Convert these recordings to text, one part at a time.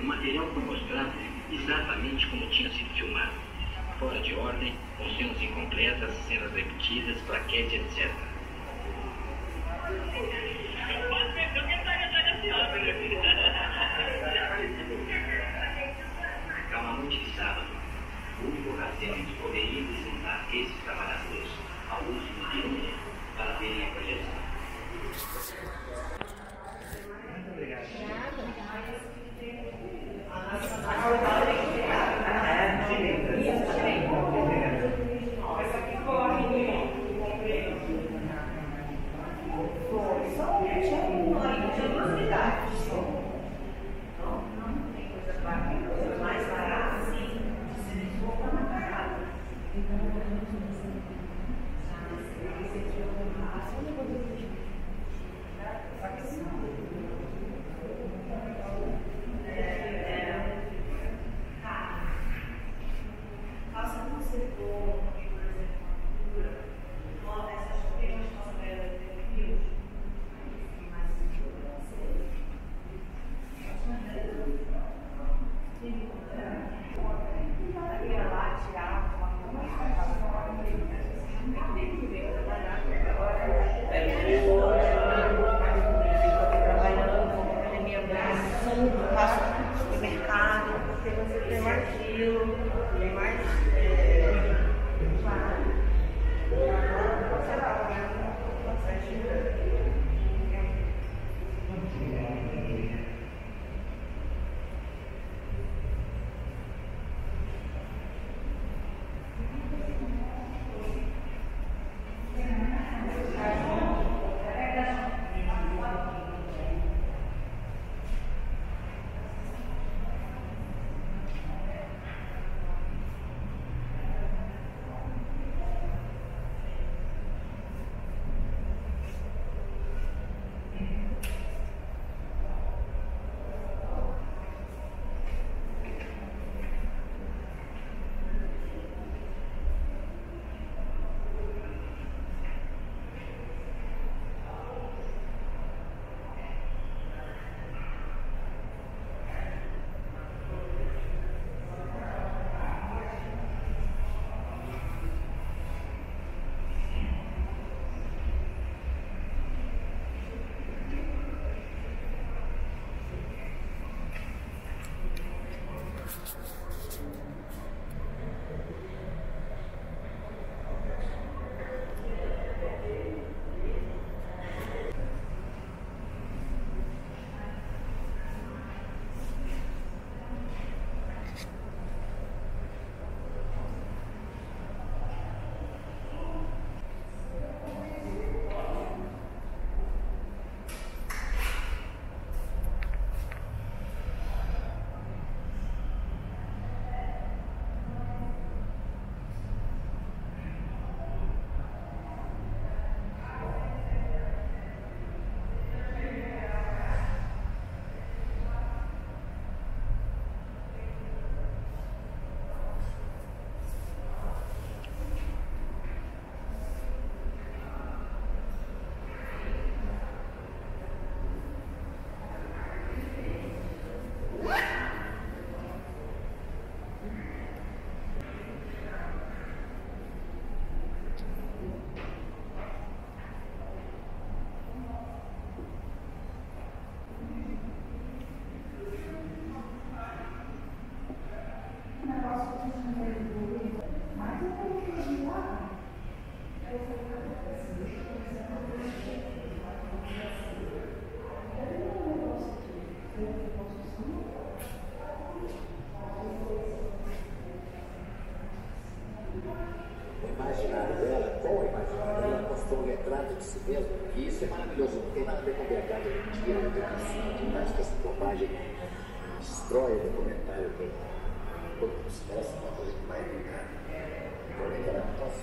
O material foi mostrado exatamente como tinha sido filmado. Fora de ordem, com cenas incompletas, cenas repetidas, plaquete, etc. Calma noite de sábado, o único racial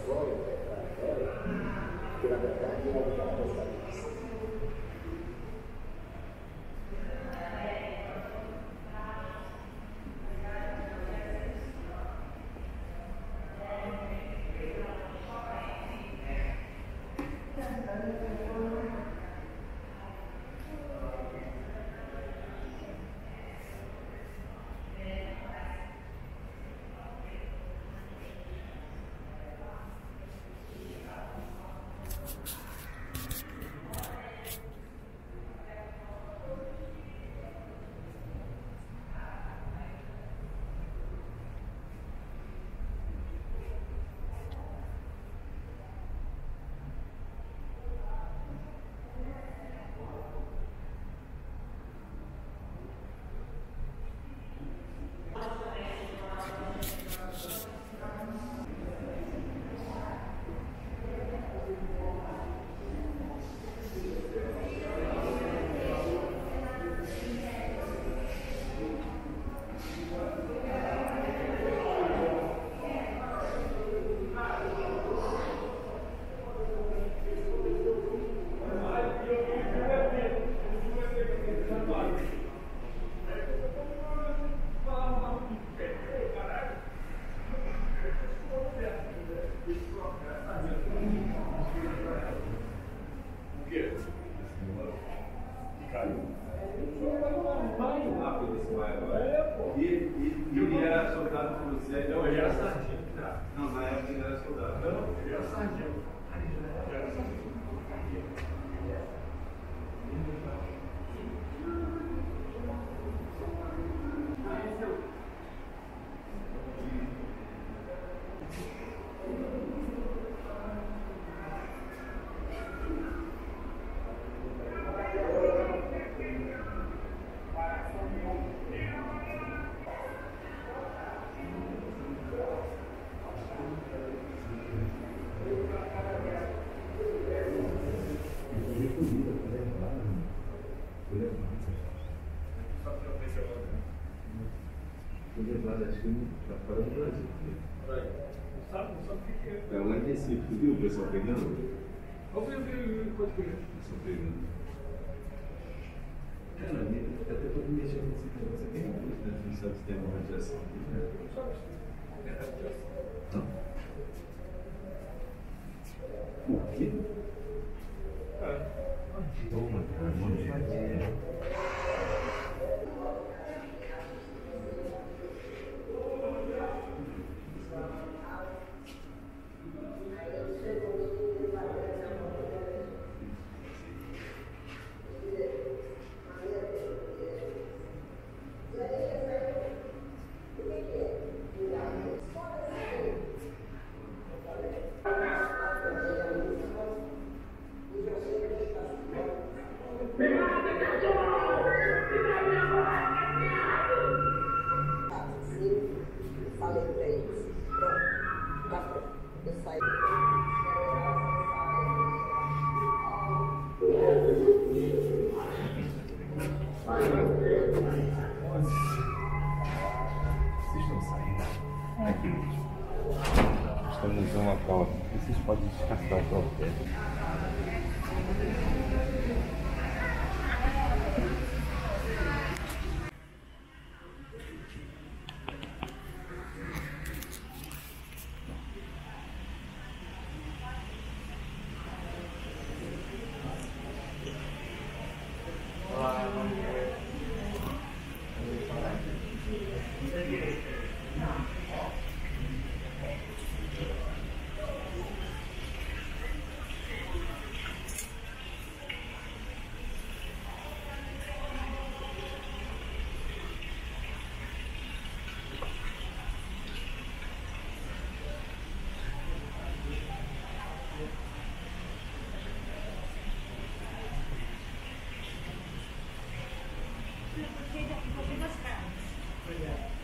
storia, che la Bretagna ha que para fora do Brasil. Sabe, não sabe o que é. É lá em Recife, tu viu o pessoal pegando? Eu vi, eu vi, pode pegar. O pessoal pegando. Cara, me- até quando mexeu nesse negócio, tem muito, né? Não sabe se tem uma radiação aqui, né? Não sabe se é radiação. Não? O quê? Yeah.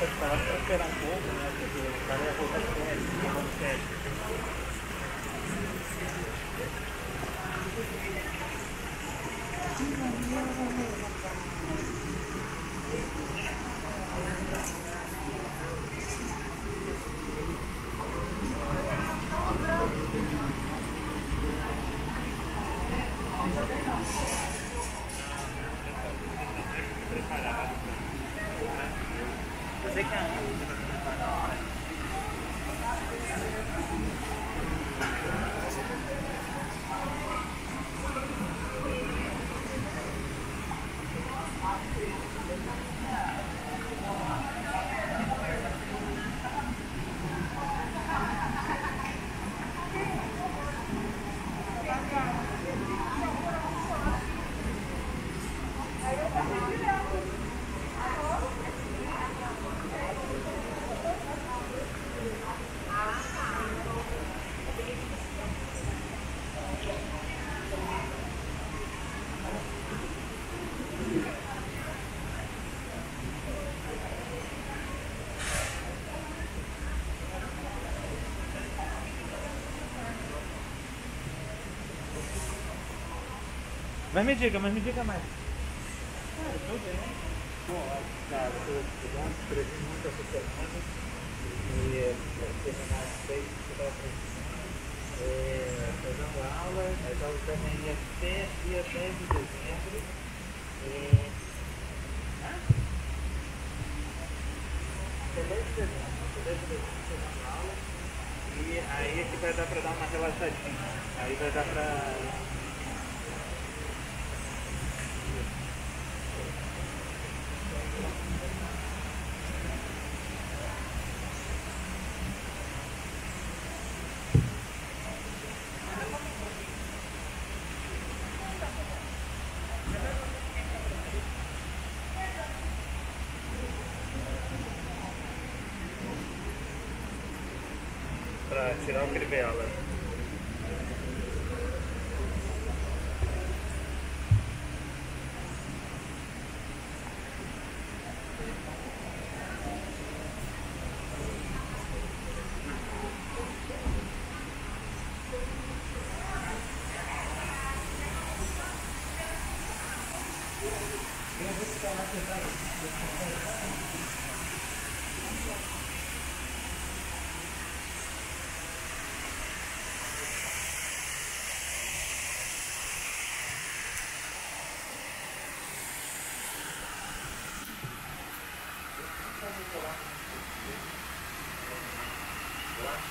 Gracias. Eu sei Mas me diga, mas me diga mais. Cara, tô bem. Bom, cara, tô estudando, escrevi muito essa semana. E terminar as seis que eu tava tô dando aula, as aulas ia até dia 10 de dezembro. E. Hã? Até 10 de dezembro. Até 10 de dezembro tô dando aula. E aí que vai dar pra dar uma relaxadinha. Aí vai dar pra tirar o crivella.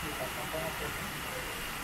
頑張って。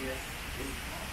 here.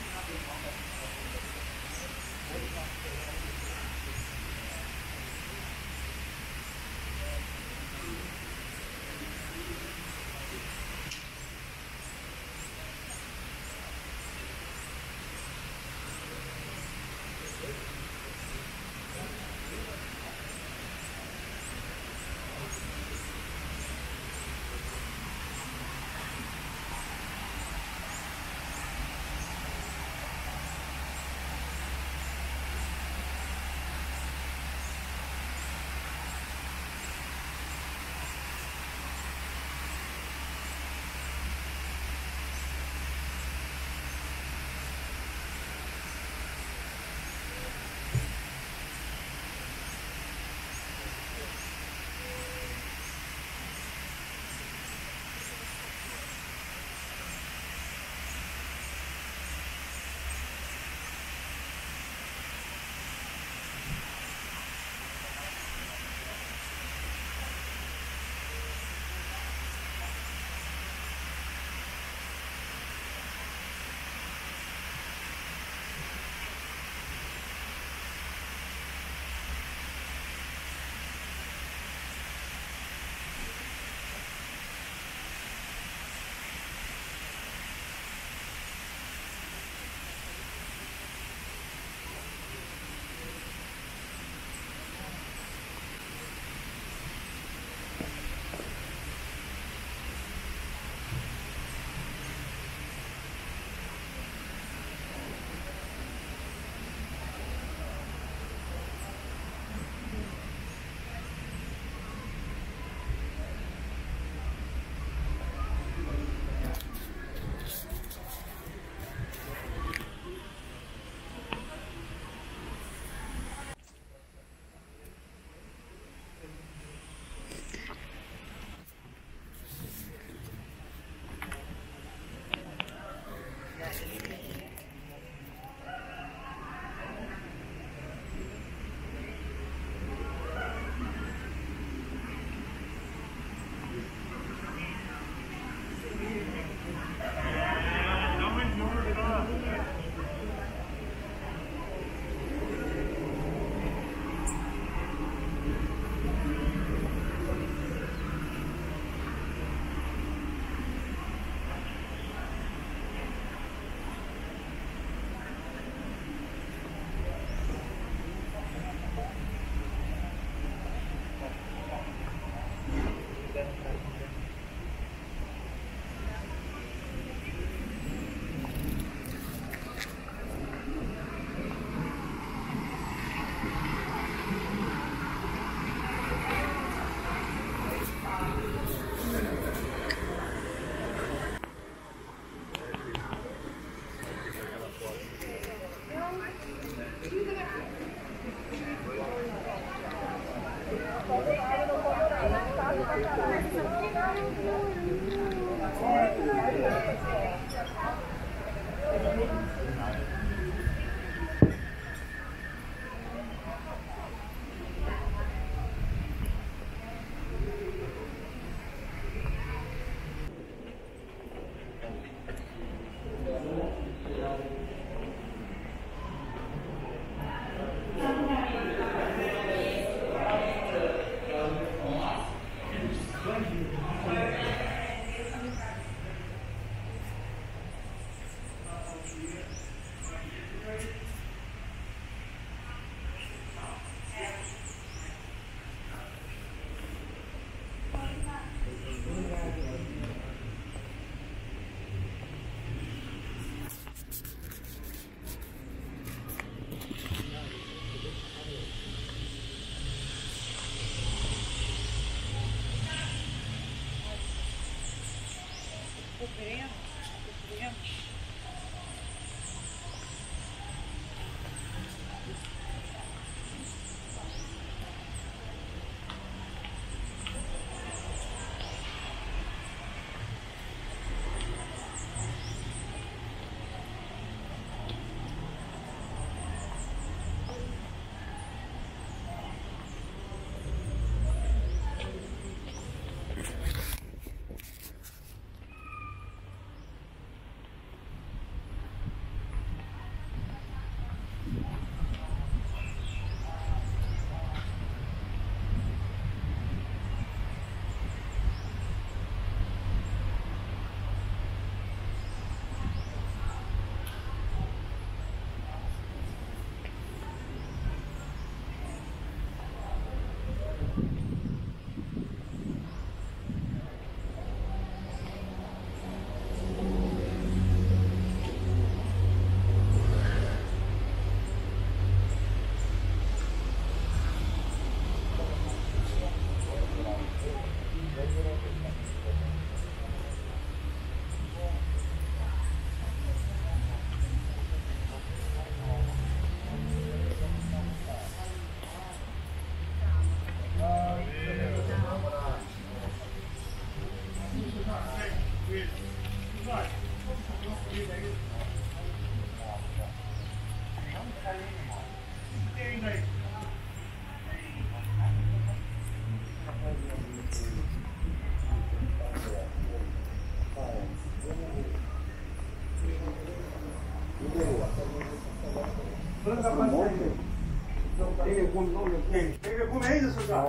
controle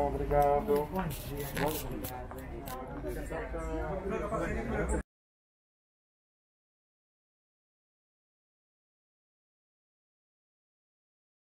Obrigado. Bom dia. Obrigado.